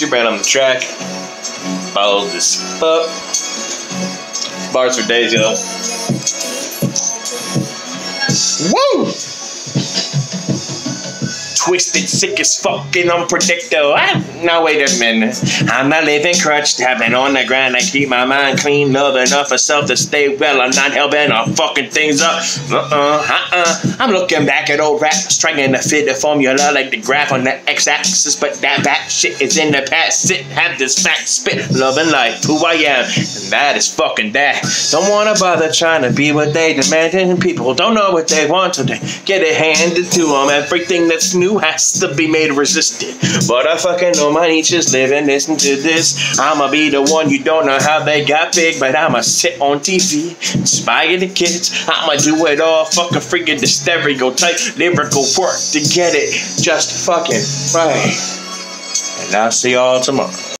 Two Brain on the track. Follow this up. Bars for days, yo. Woo! Twisted, sick as fucking unpredictable. Ah, now wait a minute. I'm not living crutched, having on the ground. I keep my mind clean, love enough for self to stay well. I'm not helping on fucking things up. Uh-uh, uh-uh. I'm looking back at old raps, trying to fit the formula like the graph on the x-axis, but that back shit is in the past. Sit, have this fact, spit, love and life, who I am, and that is fucking that. Don't wanna bother trying to be what they demand, people don't know what they want, so they get it handed to them. Everything that's new has to be made resistant. But I fucking know my niches live and listen to this. I'ma be the one you don't know how they got big, but I'ma sit on TV, inspire the kids. I'ma do it all, fucking freaking the stereotype, lyrical work to get it just fucking right. And I'll see y'all tomorrow.